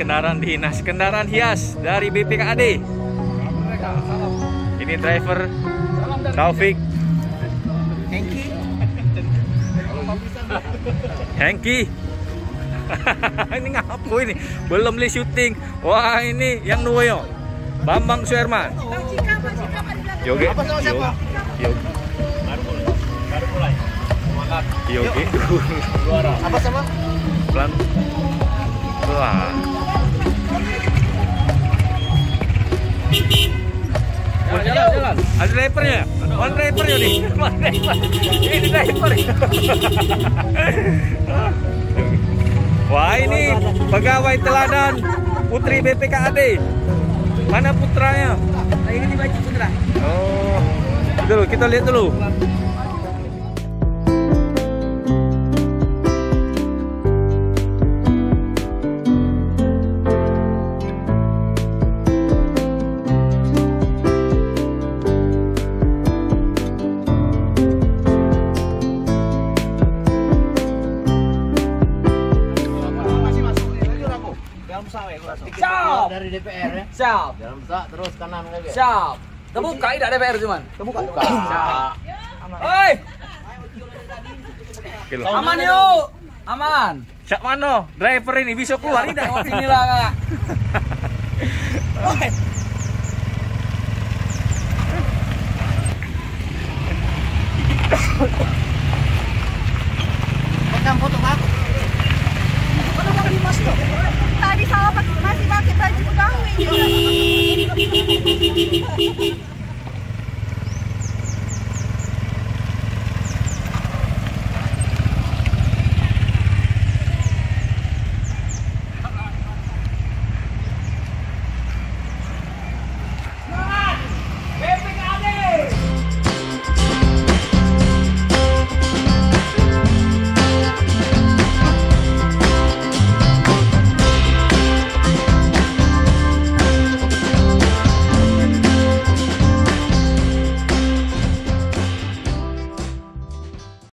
kendaraan dinas, kendaraan hias dari BPKAD. Ini driver Taufik. Hengki. ini ngapu ini? Belum li syuting. Wah, ini yang nuyo. Bambang Suherman. Yogi. Yogi. Baru mulai. Semangat. Yogi. Apa sama? Ada drivernya? One drivernya nih. One driver. Ini driver. Wah ini pegawai teladan Putri BPKAD. Mana putranya? Ini baju putra. Oh, dulu kita lihat dulu. Ramsa ya Siap. Dari DPR ya. Siap. Dalam Ramsa terus kanan lagi. Siap. Terbuka, tidak DPR cuman. Kebuka. Buka. Oi. Aman yuk. Aman. Siap mano, driver ini bisa keluar tidak waktu ini lah kak. Oi.